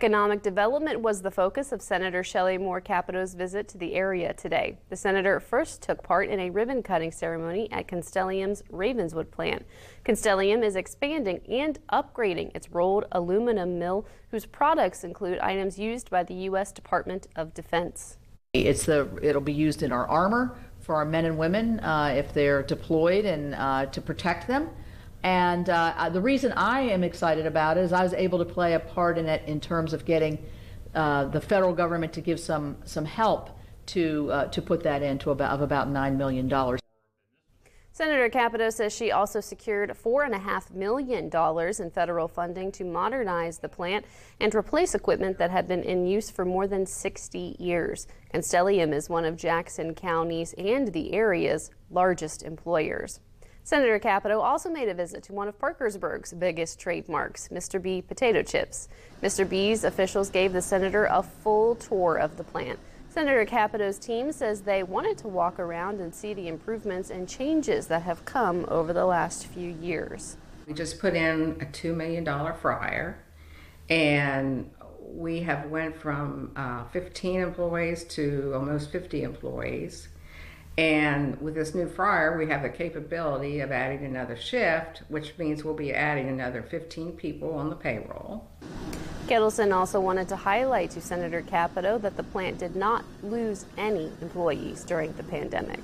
Economic development was the focus of Senator Shelley Moore Capito's visit to the area today. The senator first took part in a ribbon cutting ceremony at Constellium's Ravenswood plant. Constellium is expanding and upgrading its rolled aluminum mill, whose products include items used by the U.S. Department of Defense. It's the it'll be used in our armor for our men and women uh, if they're deployed and uh, to protect them. And uh, the reason I am excited about it is I was able to play a part in it in terms of getting uh, the federal government to give some some help to uh, to put that into about of about nine million dollars. Senator Capito says she also secured $4.5 million in federal funding to modernize the plant and replace equipment that had been in use for more than 60 years. Constellium is one of Jackson County's and the area's largest employers. Senator Capito also made a visit to one of Parkersburg's biggest trademarks, Mister Bee potato chips. Mister Bee's officials gave the senator a full tour of the plant. Senator Capito's team says they wanted to walk around and see the improvements and changes that have come over the last few years. We just put in a $2 million fryer and we have went from uh, 15 employees to almost 50 employees. And with this new fryer, we have the capability of adding another shift, which means we'll be adding another 15 people on the payroll. Kettleson also wanted to highlight to Senator Capito that the plant did not lose any employees during the pandemic.